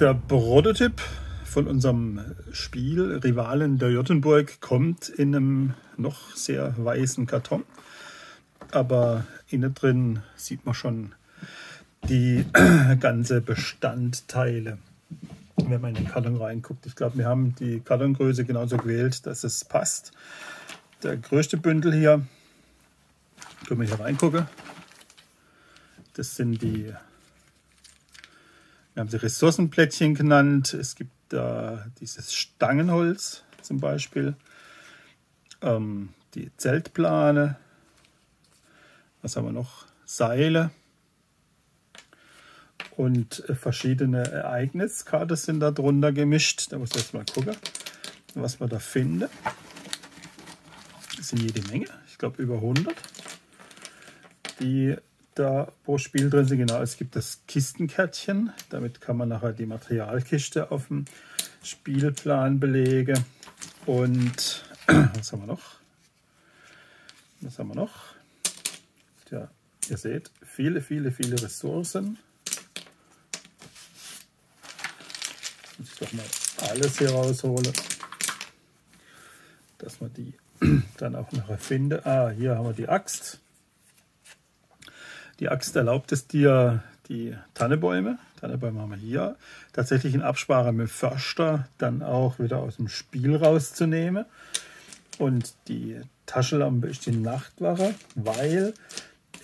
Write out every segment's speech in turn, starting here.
Der Prototyp von unserem Spiel Rivalen der Jottenburg kommt in einem noch sehr weißen Karton. Aber innen drin sieht man schon die ganze Bestandteile, wenn man in den Karton reinguckt. Ich glaube, wir haben die Kartongröße genauso gewählt, dass es passt. Der größte Bündel hier, können wir hier reingucken, das sind die wir haben sie Ressourcenplättchen genannt. Es gibt da dieses Stangenholz zum Beispiel, ähm, die Zeltplane. Was haben wir noch? Seile und verschiedene Ereigniskarten sind da drunter gemischt. Da muss ich jetzt mal gucken, was wir da finden. Das sind jede Menge, ich glaube über 100, die da pro Spiel drin sind. Genau, es gibt das Kistenkärtchen. Damit kann man nachher die Materialkiste auf dem Spielplan belegen. Und was haben wir noch? Was haben wir noch? Ja, ihr seht, viele, viele, viele Ressourcen. Muss ich doch mal alles hier rausholen, dass man die dann auch nachher findet. Ah, hier haben wir die Axt. Die Axt erlaubt es dir, die Tannebäume, Tannebäume haben wir hier, tatsächlich in Absprache mit Förster dann auch wieder aus dem Spiel rauszunehmen. Und die Taschenlampe ist die Nachtwache, weil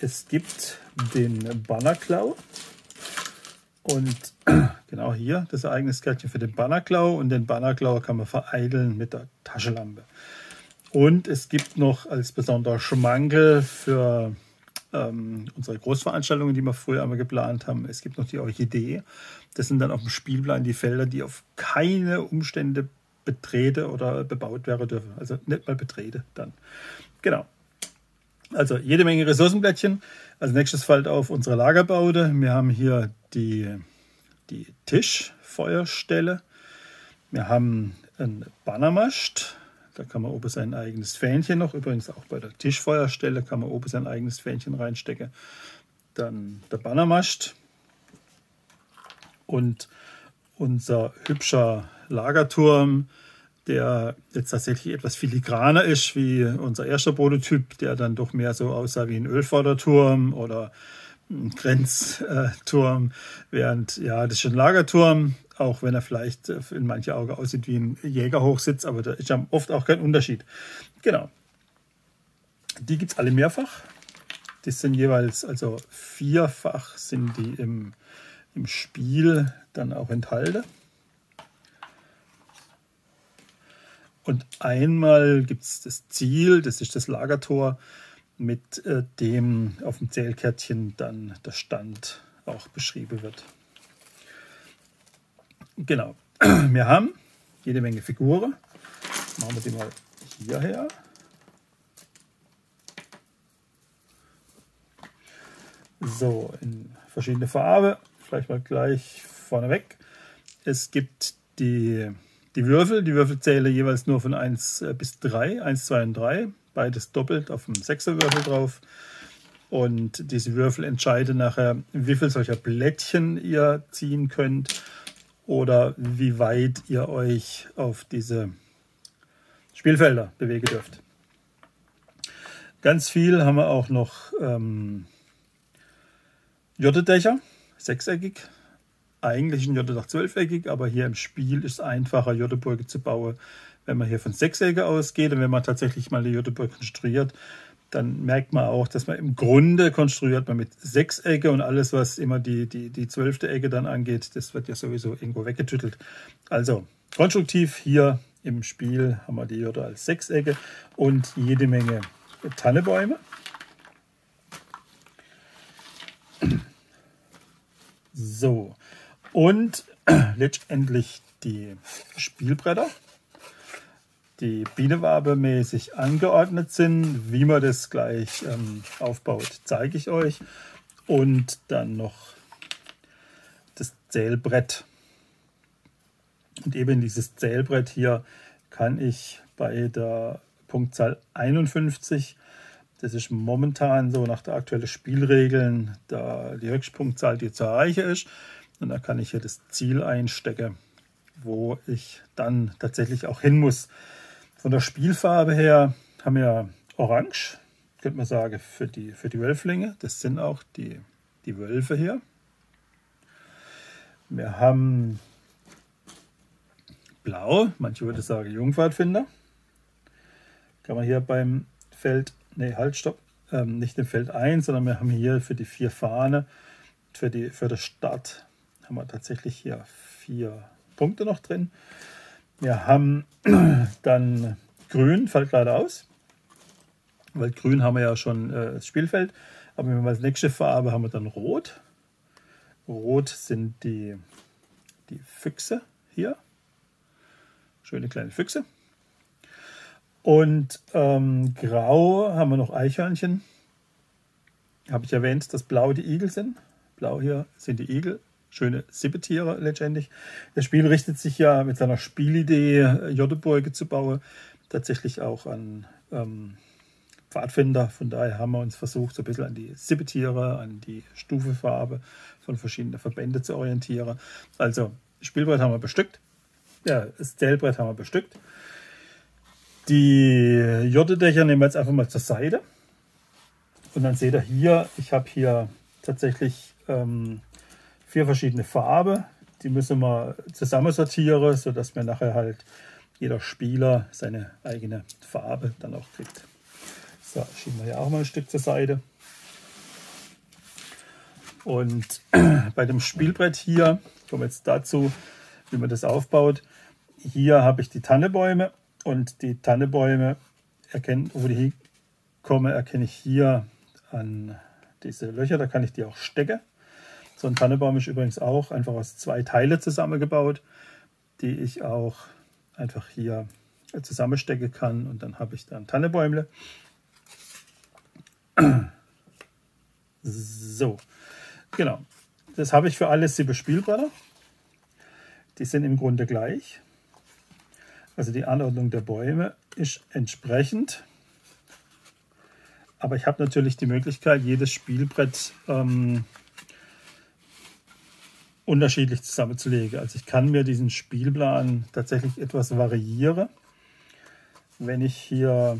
es gibt den Bannerklau. Und genau hier das Ereigniskärtchen für den Bannerklau. Und den Bannerklau kann man vereiteln mit der Taschenlampe. Und es gibt noch als besonderer Schmankel für ähm, unsere Großveranstaltungen, die wir früher einmal geplant haben. Es gibt noch die Orchidee. Das sind dann auf dem Spielplan die Felder, die auf keine Umstände betrete oder bebaut werden dürfen. Also nicht mal betrete dann. Genau. Also jede Menge Ressourcenblättchen. Als nächstes fällt auf unsere Lagerbaute. Wir haben hier die, die Tischfeuerstelle. Wir haben einen Bannermast. Da kann man oben sein eigenes Fähnchen noch, übrigens auch bei der Tischfeuerstelle kann man oben sein eigenes Fähnchen reinstecken. Dann der Bannermast und unser hübscher Lagerturm, der jetzt tatsächlich etwas filigraner ist wie unser erster Prototyp, der dann doch mehr so aussah wie ein Ölförderturm oder ein Grenzturm, während ja, das ist ein Lagerturm, auch wenn er vielleicht äh, in manchen Augen aussieht wie ein Jägerhochsitz, aber da ist ja oft auch kein Unterschied. Genau. Die gibt es alle mehrfach. Das sind jeweils, also vierfach sind die im, im Spiel dann auch enthalten. Und einmal gibt es das Ziel, das ist das Lagertor, mit äh, dem auf dem Zählkärtchen dann der Stand auch beschrieben wird. Genau. Wir haben jede Menge Figuren. Machen wir die mal hierher. So, in verschiedene Farben. Vielleicht mal gleich vorneweg. Es gibt die, die Würfel. Die Würfel zählen jeweils nur von 1 äh, bis 3. 1, 2 und 3. Beides doppelt auf dem 6er Würfel drauf. Und diese Würfel entscheiden nachher, wie viel solcher Blättchen ihr ziehen könnt oder wie weit ihr euch auf diese Spielfelder bewegen dürft. Ganz viel haben wir auch noch ähm, Jottedächer, sechseckig. Eigentlich ein Jottedach zwölfeckig, aber hier im Spiel ist es einfacher, Jotteburge zu bauen, wenn man hier von Sechsecke ausgeht und wenn man tatsächlich mal die Jotteburg konstruiert, dann merkt man auch, dass man im Grunde konstruiert man mit Sechsecke und alles, was immer die, die, die zwölfte Ecke dann angeht, das wird ja sowieso irgendwo weggetüttelt. Also konstruktiv hier im Spiel haben wir die Jodde als Sechsecke und jede Menge Tannebäume. So, und letztendlich die Spielbretter die Bienenwabe mäßig angeordnet sind. Wie man das gleich ähm, aufbaut, zeige ich euch. Und dann noch das Zählbrett. Und eben dieses Zählbrett hier kann ich bei der Punktzahl 51, das ist momentan so nach der aktuellen Spielregeln da die Höchstpunktzahl, die zu erreichen ist. Und da kann ich hier das Ziel einstecken, wo ich dann tatsächlich auch hin muss. Von der Spielfarbe her haben wir Orange, könnte man sagen, für die, für die Wölflinge. Das sind auch die, die Wölfe hier. Wir haben Blau, manche würde sagen Jungpfadfinder. Kann man hier beim Feld, nee, halt, stopp, ähm, nicht im Feld 1, sondern wir haben hier für die vier Fahne, für, die, für das Start, haben wir tatsächlich hier vier Punkte noch drin. Wir haben dann Grün, fällt leider aus, weil Grün haben wir ja schon äh, das Spielfeld, aber wenn wir als nächste Farbe haben wir dann Rot. Rot sind die, die Füchse hier, schöne kleine Füchse. Und ähm, grau haben wir noch Eichhörnchen. Habe ich erwähnt, dass blau die Igel sind. Blau hier sind die Igel. Schöne Sippetiere letztendlich. Das Spiel richtet sich ja mit seiner Spielidee, Jodebeuge zu bauen, tatsächlich auch an ähm, Pfadfinder. Von daher haben wir uns versucht, so ein bisschen an die Sippetiere, an die Stufefarbe von verschiedenen Verbänden zu orientieren. Also, Spielbrett haben wir bestückt. Ja, das Zählbrett haben wir bestückt. Die Jordedächer nehmen wir jetzt einfach mal zur Seite. Und dann seht ihr hier, ich habe hier tatsächlich ähm, vier verschiedene Farben. Die müssen wir zusammensortieren, sodass wir nachher halt jeder Spieler seine eigene Farbe dann auch kriegt. So, schieben wir hier auch mal ein Stück zur Seite. Und bei dem Spielbrett hier, kommen wir jetzt dazu, wie man das aufbaut. Hier habe ich die Tannebäume und die Tannebäume, erkennen, wo die hinkommen, erkenne ich hier an diese Löcher. Da kann ich die auch stecken. So ein Tannebaum ist übrigens auch einfach aus zwei Teile zusammengebaut, die ich auch einfach hier zusammenstecken kann. Und dann habe ich dann Tannebäumle. So, genau. Das habe ich für alle sieben Spielbretter. Die sind im Grunde gleich. Also die Anordnung der Bäume ist entsprechend. Aber ich habe natürlich die Möglichkeit, jedes Spielbrett ähm, unterschiedlich zusammenzulegen. Also ich kann mir diesen Spielplan tatsächlich etwas variieren. Wenn ich hier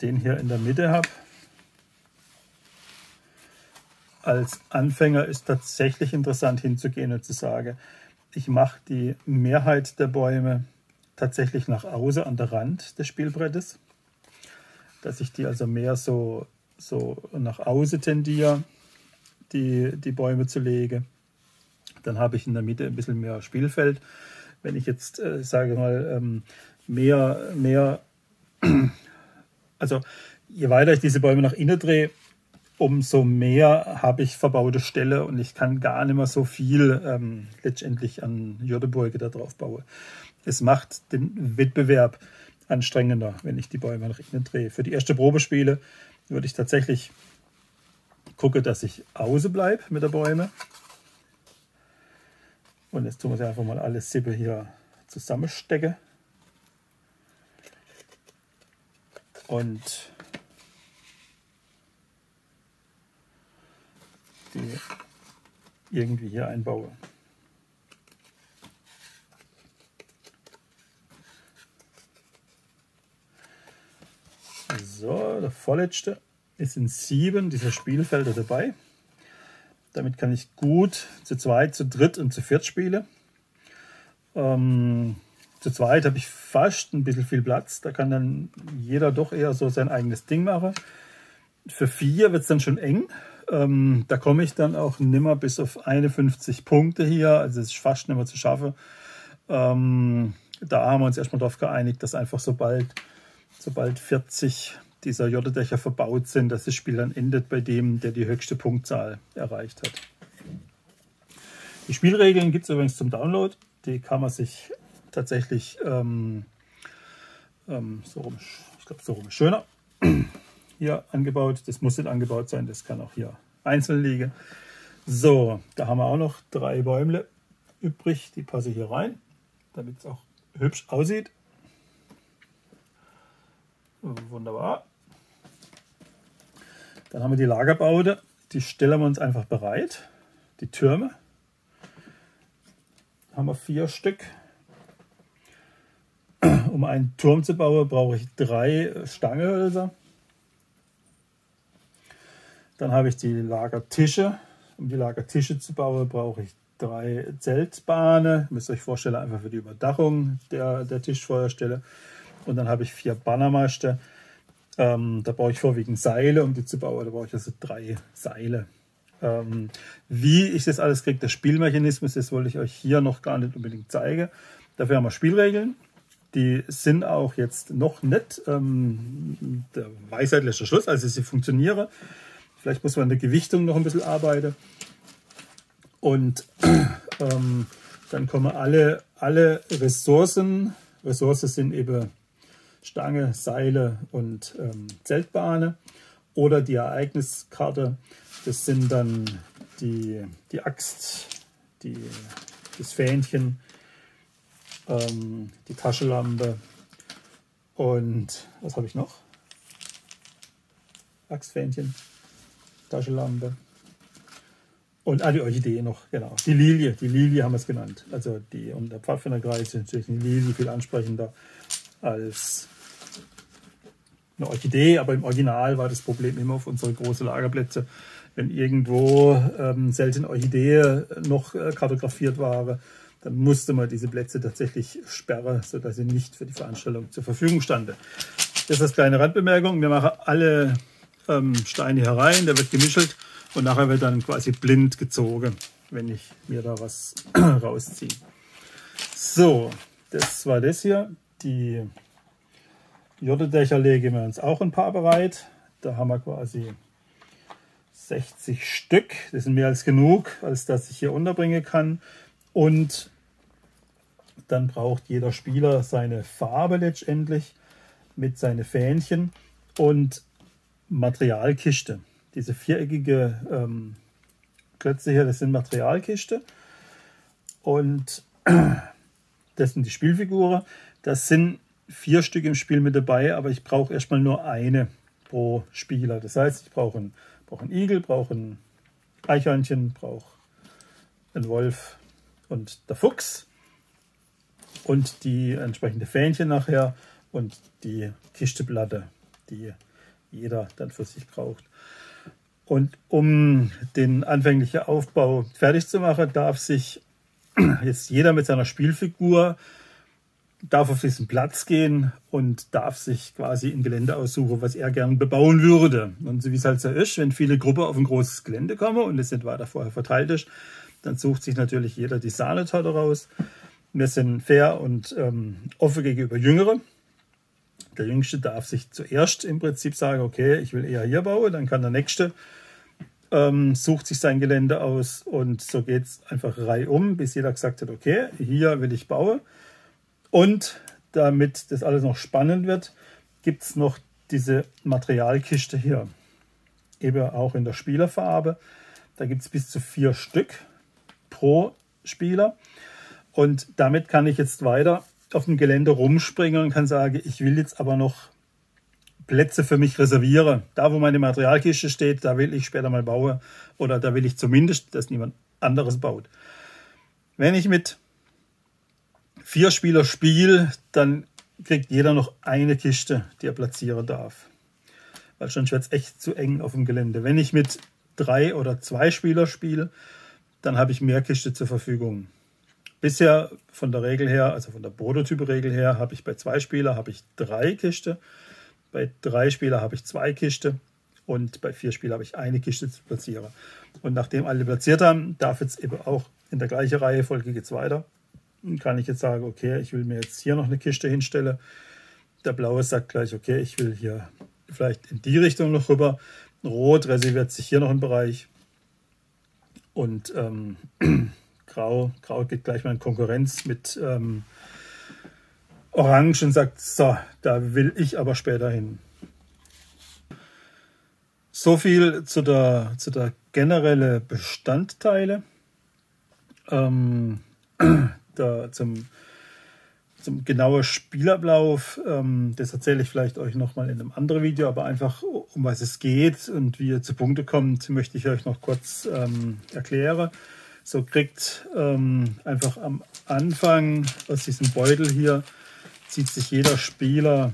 den hier in der Mitte habe, als Anfänger ist tatsächlich interessant hinzugehen und zu sagen, ich mache die Mehrheit der Bäume tatsächlich nach außen an der Rand des Spielbrettes, dass ich die also mehr so, so nach außen tendiere, die, die Bäume zu legen. Dann habe ich in der Mitte ein bisschen mehr Spielfeld. Wenn ich jetzt, äh, sage mal, ähm, mehr, mehr, also je weiter ich diese Bäume nach innen drehe, umso mehr habe ich verbaute Stelle und ich kann gar nicht mehr so viel ähm, letztendlich an Jördeburge da drauf bauen. Es macht den Wettbewerb anstrengender, wenn ich die Bäume nach innen drehe. Für die erste Probespiele würde ich tatsächlich gucken, dass ich außen bleibe mit der Bäume. Und jetzt tun wir sie einfach mal alle Sippe hier zusammenstecken. Und die irgendwie hier einbaue. So, der vorletzte ist in sieben dieser Spielfelder dabei. Damit kann ich gut zu zweit, zu dritt und zu viert spielen. Ähm, zu zweit habe ich fast ein bisschen viel Platz. Da kann dann jeder doch eher so sein eigenes Ding machen. Für vier wird es dann schon eng. Ähm, da komme ich dann auch nimmer bis auf 51 Punkte hier. Also es ist fast nicht mehr zu schaffen. Ähm, da haben wir uns erstmal darauf geeinigt, dass einfach sobald, sobald 40 dieser Joddedächer verbaut sind, dass das Spiel dann endet bei dem, der die höchste Punktzahl erreicht hat. Die Spielregeln gibt es übrigens zum Download. Die kann man sich tatsächlich ähm, ähm, so rum, ich glaube so rum schöner hier angebaut. Das muss nicht angebaut sein, das kann auch hier einzeln liegen. So, da haben wir auch noch drei Bäumle übrig, die passe hier rein, damit es auch hübsch aussieht. Wunderbar. Dann haben wir die Lagerbaute, die stellen wir uns einfach bereit. Die Türme. Haben wir vier Stück. Um einen Turm zu bauen, brauche ich drei Stangehölzer. Dann habe ich die Lagertische. Um die Lagertische zu bauen, brauche ich drei Zeltbahnen. Müsst ihr euch vorstellen, einfach für die Überdachung der, der Tischfeuerstelle. Und dann habe ich vier Bannermaste. Ähm, da brauche ich vorwiegend Seile, um die zu bauen. Da brauche ich also drei Seile. Ähm, wie ich das alles kriege, der Spielmechanismus, das wollte ich euch hier noch gar nicht unbedingt zeigen. Dafür haben wir Spielregeln. Die sind auch jetzt noch nicht ähm, der Weisheit letzter Schluss, also sie funktionieren. Vielleicht muss man an der Gewichtung noch ein bisschen arbeiten. Und ähm, dann kommen alle, alle Ressourcen. Ressourcen sind eben Stange, Seile und ähm, Zeltbahne. Oder die Ereigniskarte. Das sind dann die, die Axt, die, das Fähnchen, ähm, die Taschenlampe und was habe ich noch? Axtfähnchen, Taschenlampe und ah, die Orchidee noch, genau. Die Lilie, die Lilie haben wir es genannt. Also die und der Pfadfinderkreis ist natürlich eine Lilie viel ansprechender als eine Orchidee, aber im Original war das Problem immer auf unsere großen Lagerplätze, wenn irgendwo ähm, seltene Orchidee noch äh, kartografiert war, dann musste man diese Plätze tatsächlich sperren, sodass sie nicht für die Veranstaltung zur Verfügung standen. Das ist eine kleine Randbemerkung. Wir machen alle ähm, Steine herein, der wird gemischelt und nachher wird dann quasi blind gezogen, wenn ich mir da was rausziehe. So, das war das hier. Die Jodedächer legen wir uns auch ein paar bereit. Da haben wir quasi 60 Stück. Das sind mehr als genug, als dass ich hier unterbringen kann. Und dann braucht jeder Spieler seine Farbe letztendlich mit seinen Fähnchen und Materialkiste. Diese viereckige ähm, Klötze hier, das sind Materialkiste. Und das sind die Spielfiguren. Das sind vier Stück im Spiel mit dabei, aber ich brauche erstmal nur eine pro Spieler. Das heißt, ich brauche einen, brauche einen Igel, brauche ein Eichhörnchen, brauche einen Wolf und der Fuchs und die entsprechende Fähnchen nachher und die Kisteplatte, die jeder dann für sich braucht. Und um den anfänglichen Aufbau fertig zu machen, darf sich jetzt jeder mit seiner Spielfigur darf auf diesen Platz gehen und darf sich quasi ein Gelände aussuchen, was er gern bebauen würde. Und so wie es halt so ist, wenn viele Gruppen auf ein großes Gelände kommen und es nicht weiter vorher verteilt ist, dann sucht sich natürlich jeder die Sahnetorte raus. Wir sind fair und ähm, offen gegenüber Jüngeren. Der Jüngste darf sich zuerst im Prinzip sagen, okay, ich will eher hier bauen, dann kann der Nächste ähm, sucht sich sein Gelände aus und so geht es einfach reihum, bis jeder gesagt hat, okay, hier will ich bauen. Und damit das alles noch spannend wird, gibt es noch diese Materialkiste hier. Eben auch in der Spielerfarbe. Da gibt es bis zu vier Stück pro Spieler. Und damit kann ich jetzt weiter auf dem Gelände rumspringen und kann sagen, ich will jetzt aber noch Plätze für mich reservieren. Da, wo meine Materialkiste steht, da will ich später mal bauen. Oder da will ich zumindest, dass niemand anderes baut. Wenn ich mit vier Spieler Spiel, dann kriegt jeder noch eine Kiste, die er platzieren darf. Weil sonst wird es echt zu eng auf dem Gelände. Wenn ich mit drei oder zwei Spieler spiele, dann habe ich mehr Kiste zur Verfügung. Bisher von der Regel her, also von der Prototyp-Regel her, habe ich bei zwei Spielern habe ich drei Kiste, bei drei Spielern habe ich zwei Kiste und bei vier Spielern habe ich eine Kiste zu platzieren. Und nachdem alle platziert haben, darf jetzt eben auch in der gleichen Reihenfolge geht es weiter kann ich jetzt sagen, okay, ich will mir jetzt hier noch eine Kiste hinstellen. Der blaue sagt gleich, okay, ich will hier vielleicht in die Richtung noch rüber. Rot reserviert sich hier noch einen Bereich. Und ähm, Grau, Grau geht gleich mal in Konkurrenz mit ähm, Orange und sagt, so, da will ich aber später hin. So viel zu der, zu der generelle Bestandteile. Ähm, da zum, zum genauen Spielablauf, ähm, das erzähle ich vielleicht euch nochmal in einem anderen Video, aber einfach um was es geht und wie ihr zu Punkte kommt, möchte ich euch noch kurz ähm, erklären. So kriegt ähm, einfach am Anfang aus diesem Beutel hier, zieht sich jeder Spieler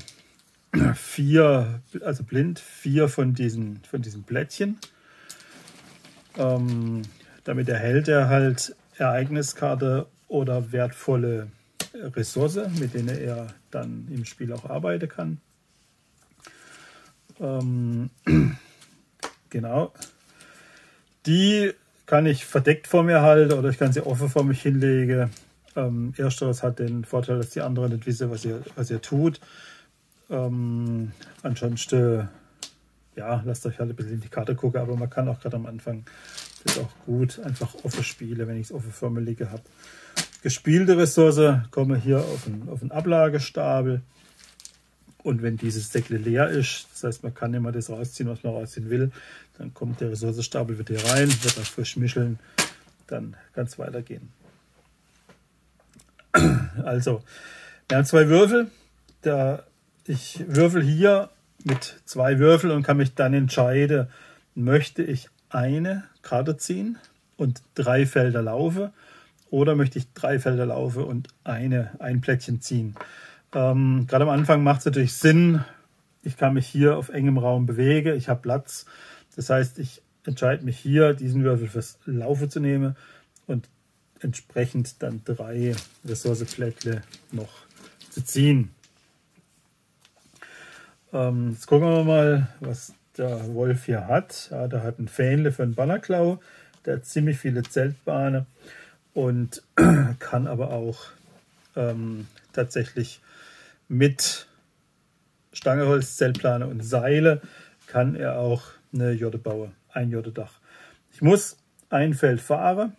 vier, also blind, vier von diesen, von diesen Plättchen. Ähm, damit erhält er halt Ereigniskarte oder wertvolle Ressource, mit denen er dann im Spiel auch arbeiten kann. Ähm, genau. Die kann ich verdeckt vor mir halten oder ich kann sie offen vor mich hinlegen. Ähm, ersteres hat den Vorteil, dass die anderen nicht wissen, was ihr, was ihr tut. Ähm, ansonsten, ja, lasst euch halt ein bisschen in die Karte gucken, aber man kann auch gerade am Anfang das auch gut einfach offen spielen, wenn ich es offen vor mir liege habe. Gespielte Ressource komme hier auf einen, auf einen Ablagestapel. Und wenn dieses Säckle leer ist, das heißt, man kann immer das rausziehen, was man rausziehen will, dann kommt der Ressourcestapel wieder hier rein, wird das frisch mischeln, dann kann es weitergehen. Also, wir haben zwei Würfel. Da ich würfel hier mit zwei Würfeln und kann mich dann entscheiden, möchte ich eine Karte ziehen und drei Felder laufen oder möchte ich drei Felder laufen und eine, ein Plättchen ziehen. Ähm, Gerade am Anfang macht es natürlich Sinn, ich kann mich hier auf engem Raum bewegen, ich habe Platz. Das heißt, ich entscheide mich hier, diesen Würfel fürs Laufen zu nehmen und entsprechend dann drei Ressourceplättle noch zu ziehen. Ähm, jetzt gucken wir mal, was der Wolf hier hat. Ja, der hat ein Fähnle für einen Bannerklau, der hat ziemlich viele Zeltbahnen und kann aber auch ähm, tatsächlich mit Stangeholz, Zeltplane und Seile kann er auch eine Jorde bauen, ein Jordedach. Ich muss ein Feld fahren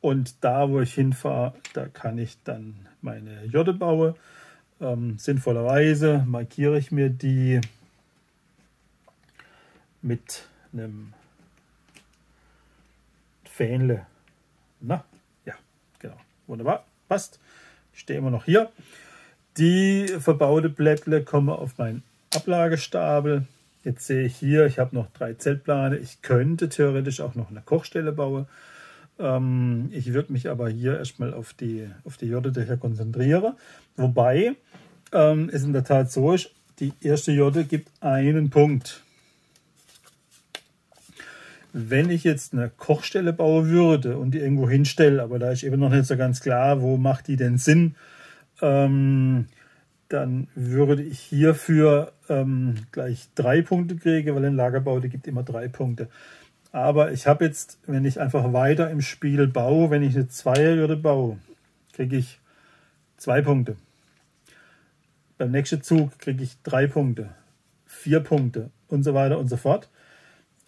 und da, wo ich hinfahre, da kann ich dann meine Jorde bauen. Ähm, sinnvollerweise markiere ich mir die mit einem Fähnle. Na, wunderbar, passt. Ich stehe immer noch hier. Die verbaute Blättle kommen auf meinen Ablagestapel. Jetzt sehe ich hier, ich habe noch drei Zeltplane. Ich könnte theoretisch auch noch eine Kochstelle bauen. Ähm, ich würde mich aber hier erstmal auf die, auf die Jodedächer konzentrieren. Wobei ähm, es in der Tat so ist, die erste Jode gibt einen Punkt. Wenn ich jetzt eine Kochstelle bauen würde und die irgendwo hinstelle, aber da ist eben noch nicht so ganz klar, wo macht die denn Sinn, ähm, dann würde ich hierfür ähm, gleich drei Punkte kriegen, weil ein Lagerbau, der gibt immer drei Punkte. Aber ich habe jetzt, wenn ich einfach weiter im Spiel baue, wenn ich eine Zweierhürde baue, kriege ich zwei Punkte. Beim nächsten Zug kriege ich drei Punkte, vier Punkte und so weiter und so fort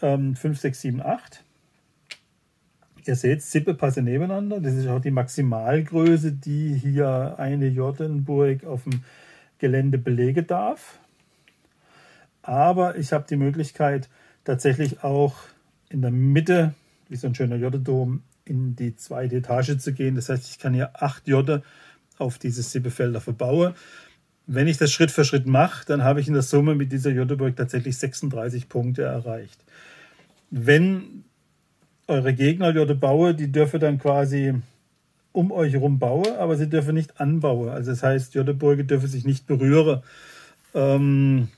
ähm, 5, 6, 7, 8. Ihr seht, Sippe passen nebeneinander. Das ist auch die Maximalgröße, die hier eine Jordanburg auf dem Gelände belegen darf. Aber ich habe die Möglichkeit, tatsächlich auch in der Mitte, wie so ein schöner Jottedom, in die zweite Etage zu gehen. Das heißt, ich kann hier acht Jotte auf diese Sippefelder verbauen. Wenn ich das Schritt für Schritt mache, dann habe ich in der Summe mit dieser Jotteburg tatsächlich 36 Punkte erreicht. Wenn eure Gegner Jotte bauen, die dürfen dann quasi um euch herum bauen, aber sie dürfen nicht anbauen. Also das heißt, Jotteburge dürfen sich nicht berühren. Ähm,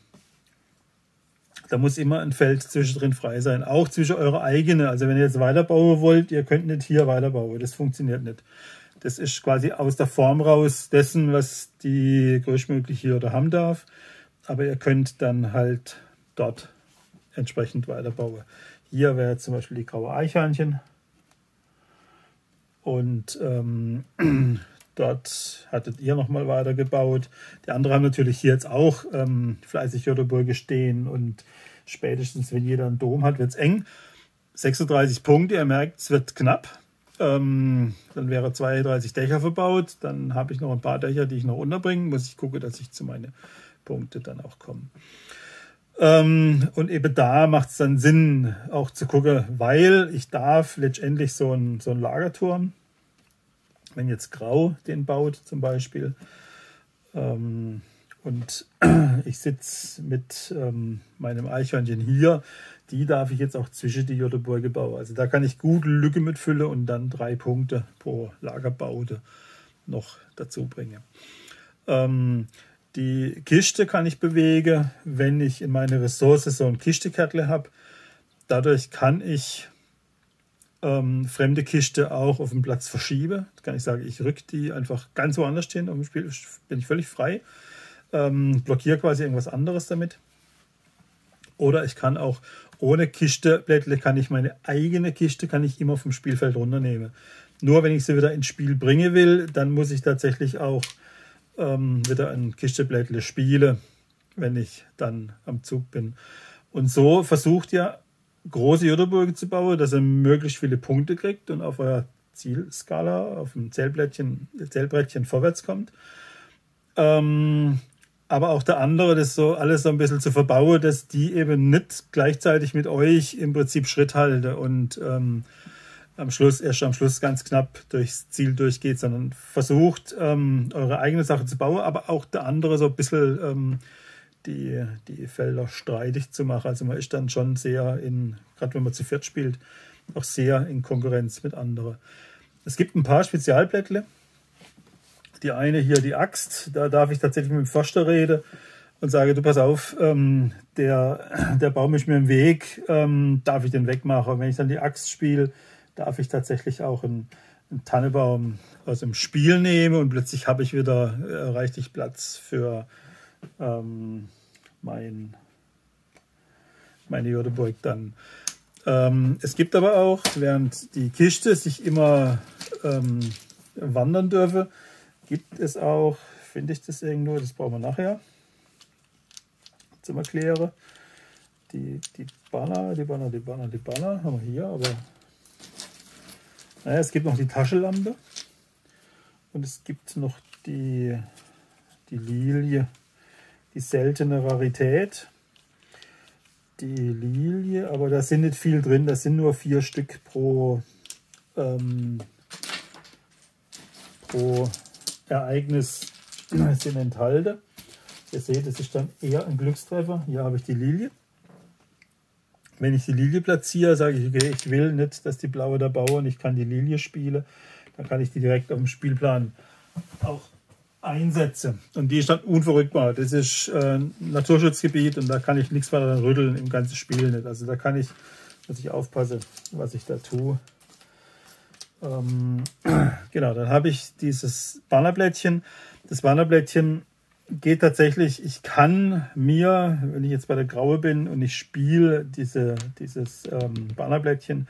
da muss immer ein Feld zwischendrin frei sein, auch zwischen eurer eigenen. Also wenn ihr jetzt weiterbauen wollt, ihr könnt nicht hier weiterbauen, das funktioniert nicht. Das ist quasi aus der Form raus dessen, was die größtmögliche Hürde haben darf. Aber ihr könnt dann halt dort entsprechend weiterbauen. Hier wäre zum Beispiel die graue Eichhörnchen. Und ähm, dort hattet ihr nochmal weitergebaut. Die anderen haben natürlich hier jetzt auch ähm, fleißig Jotterburge stehen und spätestens, wenn jeder einen Dom hat, wird es eng. 36 Punkte, ihr merkt, es wird knapp. Ähm, dann wäre 32 Dächer verbaut. Dann habe ich noch ein paar Dächer, die ich noch unterbringen muss. Ich gucke, dass ich zu meinen Punkten dann auch komme. Ähm, und eben da macht es dann Sinn, auch zu gucken, weil ich darf letztendlich so ein, so Lagerturm, wenn jetzt Grau den baut zum Beispiel, Ähm, und ich sitze mit ähm, meinem Eichhörnchen hier. Die darf ich jetzt auch zwischen die Jotteburge bauen. Also da kann ich gut Lücke mitfüllen und dann drei Punkte pro Lagerbaute noch dazu bringen. Ähm, die Kiste kann ich bewegen, wenn ich in meine Ressource so ein Kistekärtle habe. Dadurch kann ich ähm, fremde Kiste auch auf dem Platz verschieben. Da kann ich sagen, ich rücke die einfach ganz woanders hin. Spiel bin ich völlig frei ähm, blockiere quasi irgendwas anderes damit. Oder ich kann auch ohne Kisteblättle kann ich meine eigene Kiste kann ich immer vom Spielfeld runternehmen. Nur wenn ich sie wieder ins Spiel bringen will, dann muss ich tatsächlich auch ähm, wieder ein Kisteblättle spielen, wenn ich dann am Zug bin. Und so versucht ihr große Jodderburge zu bauen, dass ihr möglichst viele Punkte kriegt und auf eurer Zielskala, auf dem Zählbrettchen, Zählbrettchen vorwärts kommt. Ähm, aber auch der andere, das so alles so ein bisschen zu verbauen, dass die eben nicht gleichzeitig mit euch im Prinzip Schritt halte und ähm, am Schluss, erst am Schluss ganz knapp durchs Ziel durchgeht, sondern versucht, ähm, eure eigene Sache zu bauen, aber auch der andere so ein bisschen ähm, die, die Felder streitig zu machen. Also man ist dann schon sehr in, gerade wenn man zu viert spielt, auch sehr in Konkurrenz mit anderen. Es gibt ein paar Spezialblättle, die eine hier, die Axt, da darf ich tatsächlich mit dem Förster reden und sage, du pass auf, ähm, der, der Baum ist mir im Weg, ähm, darf ich den wegmachen. Und wenn ich dann die Axt spiele, darf ich tatsächlich auch einen, einen Tannebaum aus dem Spiel nehmen und plötzlich habe ich wieder äh, reichlich Platz für ähm, mein, meine Jodeburg dann. Ähm, es gibt aber auch, während die Kiste sich immer ähm, wandern dürfe, gibt es auch, finde ich das irgendwo, das brauchen wir nachher zum Erklären. Die, die Banner, die Banner, die Banner, die Banner haben wir hier, aber naja, es gibt noch die Taschenlampe und es gibt noch die, die Lilie, die seltene Rarität. Die Lilie, aber da sind nicht viel drin, da sind nur vier Stück pro, ähm, pro Ereignis sind enthalten. Ihr seht, es ist dann eher ein Glückstreffer. Hier habe ich die Lilie. Wenn ich die Lilie platziere, sage ich, okay, ich will nicht, dass die blaue da bauen, ich kann die Lilie spielen. Dann kann ich die direkt auf dem Spielplan auch einsetzen. Und die ist dann unverrückbar. Das ist äh, ein Naturschutzgebiet und da kann ich nichts mehr daran rütteln im ganzen Spiel nicht. Also da kann ich, dass ich aufpasse, was ich da tue. Ähm, genau, dann habe ich dieses Bannerblättchen. Das Bannerblättchen geht tatsächlich, ich kann mir, wenn ich jetzt bei der Graue bin und ich spiele diese, dieses ähm, Bannerblättchen,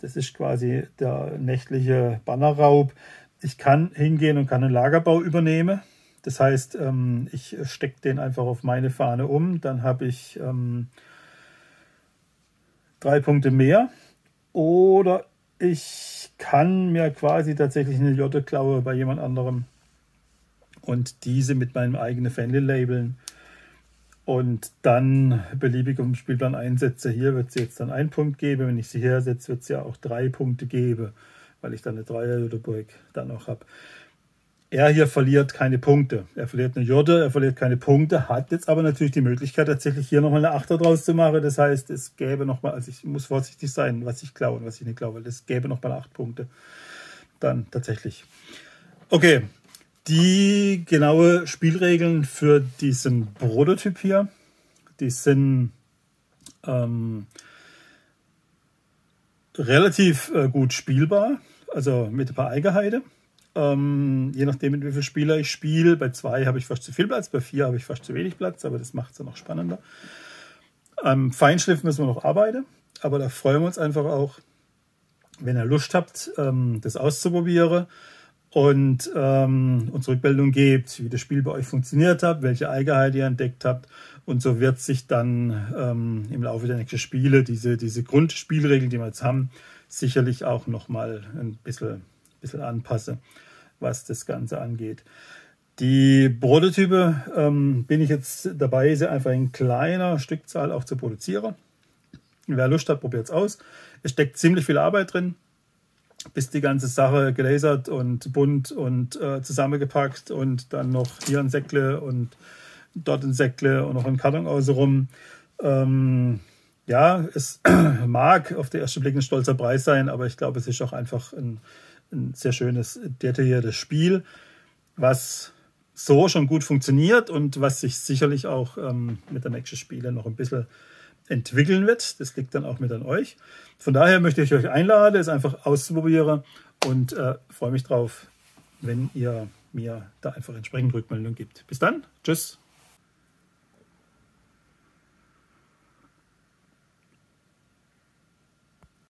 das ist quasi der nächtliche Bannerraub. Ich kann hingehen und kann einen Lagerbau übernehmen. Das heißt, ähm, ich stecke den einfach auf meine Fahne um. Dann habe ich ähm, drei Punkte mehr. Oder ich kann mir quasi tatsächlich eine Jotte klaue bei jemand anderem und diese mit meinem eigenen Fanly labeln und dann beliebig um den Spielplan einsetze. Hier wird sie jetzt dann einen Punkt geben. Wenn ich sie hersetze, wird sie ja auch drei Punkte geben, weil ich dann eine Dreier-Jodeburg dann auch habe. Er hier verliert keine Punkte. Er verliert eine Jorde, er verliert keine Punkte, hat jetzt aber natürlich die Möglichkeit, tatsächlich hier nochmal eine Achter draus zu machen. Das heißt, es gäbe nochmal, also ich muss vorsichtig sein, was ich klaue und was ich nicht glaube, es gäbe nochmal acht Punkte. Dann tatsächlich. Okay, die genaue Spielregeln für diesen Prototyp hier, die sind ähm, relativ äh, gut spielbar, also mit ein paar Eigenheiten. Ähm, je nachdem, mit wie vielen Spieler ich spiele. Bei zwei habe ich fast zu viel Platz, bei vier habe ich fast zu wenig Platz, aber das macht es ja noch spannender. Am Feinschliff müssen wir noch arbeiten, aber da freuen wir uns einfach auch, wenn ihr Lust habt, ähm, das auszuprobieren und ähm, uns Rückmeldung gebt, wie das Spiel bei euch funktioniert hat, welche Eigenheiten ihr entdeckt habt. Und so wird sich dann ähm, im Laufe der nächsten Spiele diese, diese Grundspielregeln, die wir jetzt haben, sicherlich auch nochmal ein bisschen bisschen anpasse, was das Ganze angeht. Die Prototype ähm, bin ich jetzt dabei, sie einfach in kleiner Stückzahl auch zu produzieren. Wer Lust hat, probiert es aus. Es steckt ziemlich viel Arbeit drin. bis die ganze Sache gelasert und bunt und äh, zusammengepackt und dann noch hier ein Säckle und dort ein Säckle und noch ein Karton außenrum. Ähm, ja, es mag auf den ersten Blick ein stolzer Preis sein, aber ich glaube, es ist auch einfach ein, ein sehr schönes, detailliertes Spiel, was so schon gut funktioniert und was sich sicherlich auch ähm, mit der nächsten Spiele noch ein bisschen entwickeln wird. Das liegt dann auch mit an euch. Von daher möchte ich euch einladen, es einfach auszuprobieren und äh, freue mich drauf, wenn ihr mir da einfach entsprechend Rückmeldung gibt. Bis dann. Tschüss.